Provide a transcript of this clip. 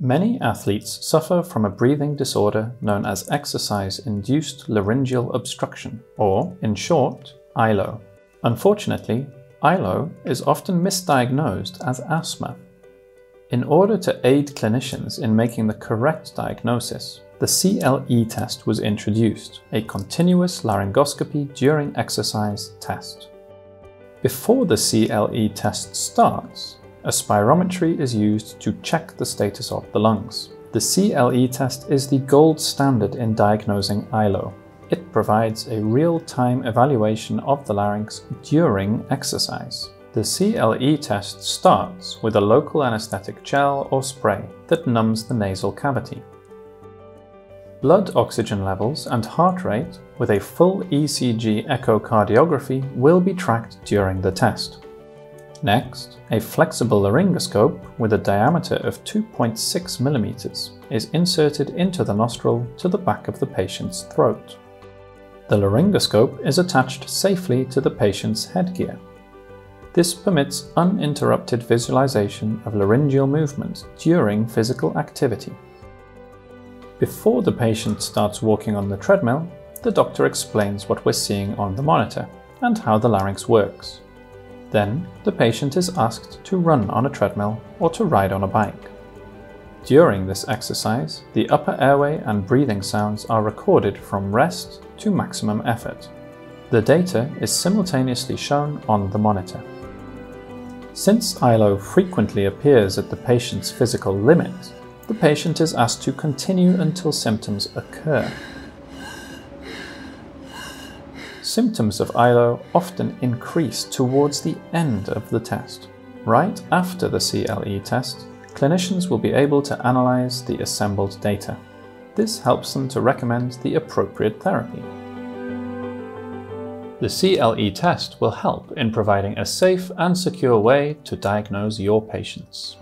Many athletes suffer from a breathing disorder known as exercise-induced laryngeal obstruction, or in short, ILO. Unfortunately, ILO is often misdiagnosed as asthma. In order to aid clinicians in making the correct diagnosis, the CLE test was introduced, a continuous laryngoscopy during exercise test. Before the CLE test starts, a spirometry is used to check the status of the lungs. The CLE test is the gold standard in diagnosing ILO. It provides a real-time evaluation of the larynx during exercise. The CLE test starts with a local anesthetic gel or spray that numbs the nasal cavity. Blood oxygen levels and heart rate with a full ECG echocardiography will be tracked during the test. Next, a flexible laryngoscope with a diameter of 2.6 mm is inserted into the nostril to the back of the patient's throat. The laryngoscope is attached safely to the patient's headgear. This permits uninterrupted visualization of laryngeal movement during physical activity. Before the patient starts walking on the treadmill, the doctor explains what we're seeing on the monitor and how the larynx works. Then, the patient is asked to run on a treadmill or to ride on a bike. During this exercise, the upper airway and breathing sounds are recorded from rest to maximum effort. The data is simultaneously shown on the monitor. Since ILO frequently appears at the patient's physical limit, the patient is asked to continue until symptoms occur. Symptoms of ILO often increase towards the end of the test. Right after the CLE test, clinicians will be able to analyze the assembled data. This helps them to recommend the appropriate therapy. The CLE test will help in providing a safe and secure way to diagnose your patients.